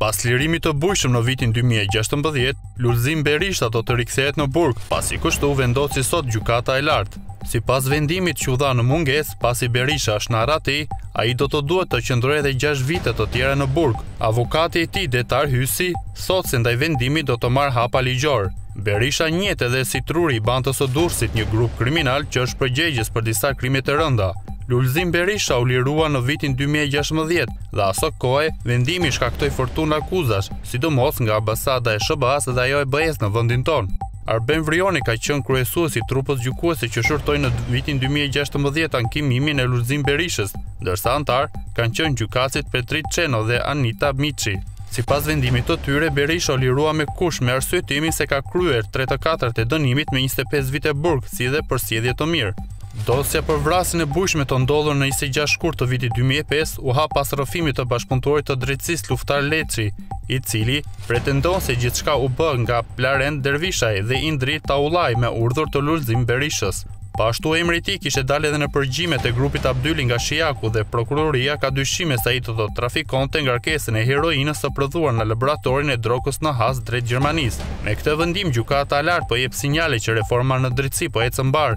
Pas lirimit të bujshëm në vitin 2016, Lulzim Berisha do të rikthehet në burg, pasi kështu vendosi sot gjykata e lartë. Sipas vendimit që u dha në mungesë, pasi Berisha është në arati, ai do të duhet të qëndrojë edhe 6 vite të tjera në burg. Avokati i tij, Detar Hysi, thotë se ndaj vendimit do të marrë hapa ligjorë. Berisha njihet edhe si truri i Bandës së Durrësit, një grup kriminal që është përgjegjës për disa krime të rënda. Lulzim Berisha u lirua në vitin dy mijë e gjashtëmbëdhjetë dhe aso kohe, vendimi shkaktoi furtunë akuzash, sidomos nga ambasada e SHBA-së dhe ajo e BE-së në vendin tonë. Arben Vrioni ka qenë kryesues i trupës gjykuese që shqyrtoi në vitin dy mijë e gjashtëmbëdhjetë ankimimin e Lulzim Berishës, ndërsa anëtarë kanë qenë gjykatësit Petrit Çeno dhe Anita Miçi. Sipas vendimit të tyre, Berisha u lirua me kusht me arsyetimin se ka kryer tre të katërt e dënimit me njëzet e pesë vite burg si dhe për sjellje të mirë. Dosja për vrasjen e bujshme të ndodhur në njëzet e gjashtë shkurt të vitit dy mijë e pesë u hap pas rrëfimit të bashkëpunëtorit të drejtësisë Luftar Leçi, i cili pretendon se gjithçka u bë nga Plarent Dervishaj dhe Indri Taullaj me urdhër të Lulzim Berishës. Po ashtu emri i tij kishte dalë edhe në përgjimet e grupit Abdyli nga Shijaku dhe prokuroria ka dyshime se ai do të trafikonte ngarkesën e heroinës së prodhuar në laboratorin e drogës në Has drejt Gjermanisë. Me këtë vendim Gjykata e Lartë po jep sinjale që reforma në drejtësi po ecën mbarë.